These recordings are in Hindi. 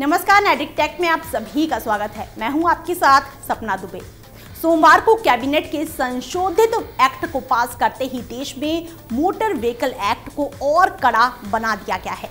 नमस्कार नेडिक टेक में आप सभी का स्वागत है। मैं हूँ आपके साथ सपना दुबे। सोमवार को कैबिनेट के संशोधित एक्ट को पास करते ही देश में मोटर व्हीकल एक्ट को और कड़ा बना दिया गया है।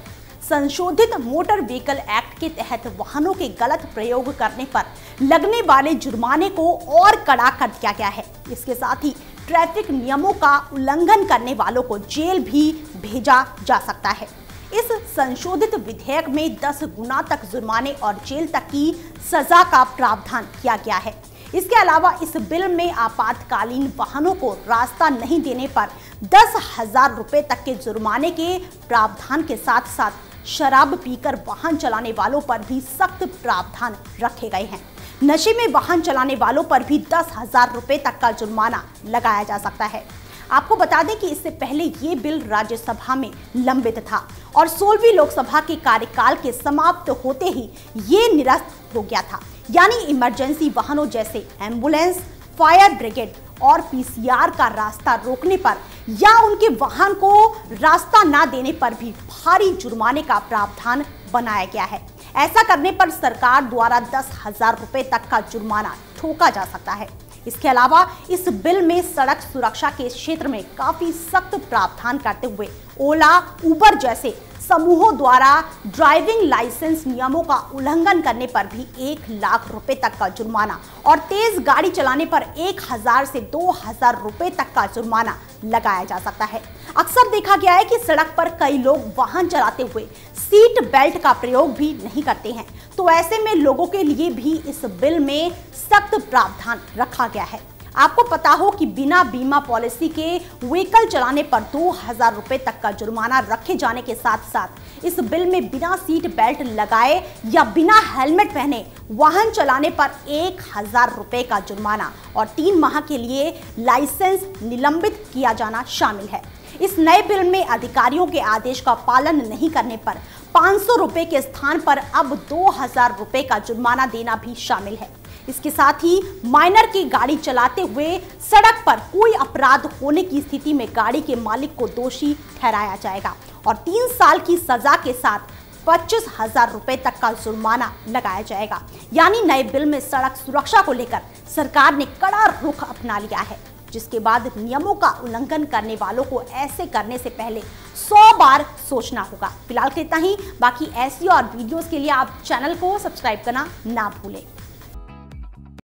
संशोधित मोटर व्हीकल एक्ट के तहत वाहनों के गलत प्रयोग करने पर लगने वाले जुर्माने को और कड़ा कर दिया गया है। इसके साथ ही ट्रैफ़िक नियमों का उल्लंघन करने वालों को जेल भी भेजा जा सकता है। इस संशोधित विधेयक में 10 गुना तक जुर्माने और जेल तक की सजा का प्रावधान किया गया है। इसके अलावा इस बिल में आपातकालीन वाहनों को रास्ता नहीं देने पर दस हज़ार रुपए तक के जुर्माने के प्रावधान के साथ साथ शराब पीकर वाहन चलाने वालों पर भी सख्त प्रावधान रखे गए हैं। नशे में वाहन चलाने वालों पर भी दस हज़ार रुपए तक का जुर्माना लगाया जा सकता है। आपको बता दें कि इससे पहले ये बिल राज्यसभा में लंबित था और सोलहवीं लोकसभा के कार्यकाल के समाप्त होते ही ये निरस्त हो गया था। यानी इमरजेंसी वाहनों जैसे एंबुलेंस, फायर ब्रिगेड और पीसीआर का रास्ता रोकने पर या उनके वाहन को रास्ता ना देने पर भी भारी जुर्माने का प्रावधान बनाया गया है। ऐसा करने पर सरकार द्वारा दस हज़ार रुपए तक का जुर्माना ठोका जा सकता है। इसके अलावा, इस बिल में सड़क सुरक्षा के क्षेत्र में काफ़ी सख्त प्रावधान करते हुए ओला उबर जैसे समूहों द्वारा ड्राइविंग लाइसेंस नियमों का उल्लंघन करने पर भी एक लाख रुपए तक का जुर्माना और तेज गाड़ी चलाने पर एक हज़ार से दो हज़ार रुपए तक का जुर्माना लगाया जा सकता है। अक्सर देखा गया है कि सड़क पर कई लोग वाहन चलाते हुए सीट बेल्ट का प्रयोग भी नहीं करते हैं। तो ऐसे में लोगों के लिए भी इस बिल में सख्त प्रावधान रखा गया है। आपको पता हो कि बिना बीमा पॉलिसी के व्हीकल चलाने पर दो हज़ार रुपए तक का जुर्माना रखे जाने के साथ साथ इस बिल में बिना सीट बेल्ट लगाए या बिना हेलमेट पहने वाहन चलाने पर एक हज़ार रुपए का जुर्माना और तीन माह के लिए लाइसेंस निलंबित किया जाना शामिल है। इस नए बिल में अधिकारियों के आदेश का पालन नहीं करने पर पाँच सौ रुपए के स्थान पर अब दो हज़ार रुपए का जुर्माना देना भी शामिल है। इसके साथ ही माइनर की गाड़ी चलाते हुए सड़क पर कोई अपराध होने की स्थिति में गाड़ी के मालिक को दोषी ठहराया जाएगा और तीन साल की सजा के साथ पच्चीस हज़ार रुपए तक का जुर्माना लगाया जाएगा। यानी नए बिल में सड़क सुरक्षा को लेकर सरकार ने कड़ा रुख अपना लिया है। जिसके बाद नियमों का उल्लंघन करने वालों को ऐसे करने से पहले सौ बार सोचना होगा। फ़िलहाल इतना ही। बाकी ऐसी और वीडियोस के लिए आप चैनल को सब्सक्राइब करना ना भूलें।